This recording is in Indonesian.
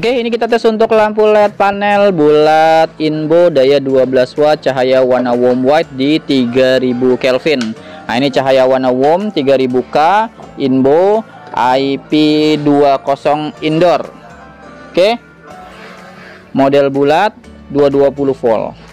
Oke, ini kita tes untuk lampu LED panel bulat Inbo daya 12 watt cahaya warna warm white di 3000 Kelvin. Nah, ini cahaya warna warm 3000K Inbo IP20 indoor. Oke. Model bulat 220 volt.